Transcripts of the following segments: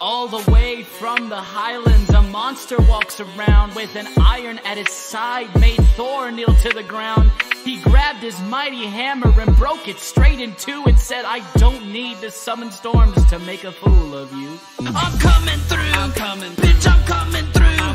All the way from the highlands, a monster walks around with an iron at his side, made Thor kneel to the ground. He grabbed his mighty hammer and broke it straight in two and said, I don't need to summon storms to make a fool of you. I'm coming through. I'm coming. Bitch, I'm coming through.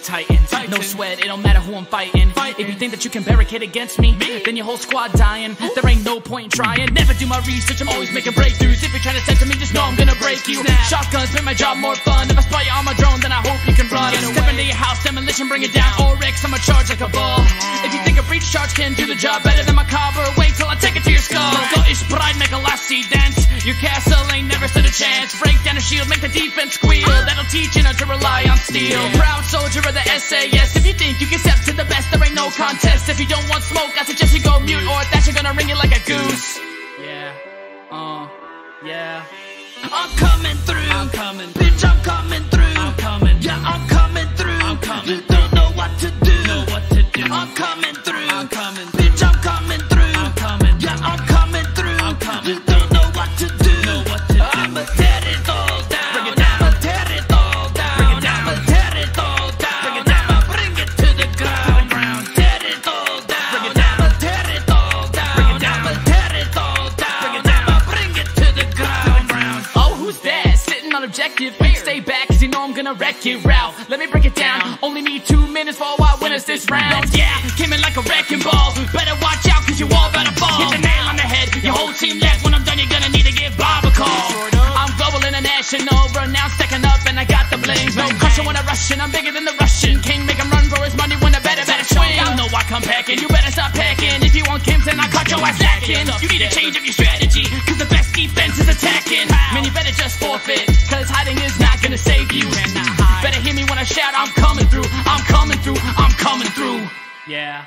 Through your walls like a titan. No sweat, it don't matter who I'm fighting. If you think that you can barricade against me, then your whole squad dying. There ain't no point in trying. Never do my research, I'm always making breakthroughs. If you're trying to censor me, just know I'm gonna break you. Now. Shotguns make my job more fun. If I spot you on my drone, then I hope you can run. Step into your house, demolition, bring it down. Oryx, I'ma charge like a ball. If you think a breach charge can do the job better than my cover, wait till I take it to your skull. Scottish pride, make a lassie dance. Your castle ain't never stood a chance. Break down a shield, make the defense squeal. That'll teach you not to rely on steel. Proud soldier of the SAS. If you think you can step to the best, there ain't no contest. If you don't want smoke, I suggest you go mute, or that you're gonna ring it like a goose. Yeah, uh, yeah. I'm coming through. I'm coming. Bitch, I'm coming through. Gonna wreck it. Ralph, let me break it down. Only need two minutes for I win us this round. Yeah, came in like a wrecking ball. Better watch out, cause you all better fall. Hit the nail on the head, your whole team left. When I'm done, you're gonna need to give Bob a call. I'm global international, renowned, stacking up, and I got the blings. No crushing when I rush I'm bigger than the Russian. King make him run for his money when I better better swing. I know I come packing, you better stop packing. If you want Kim's, then I cut your ass lacking. You need a change up your strategy, cause the best defense is attacking. Man, you better just forfeit, cause hiding is not gonna save you. I'm coming through, I'm coming through, I'm coming through. Yeah.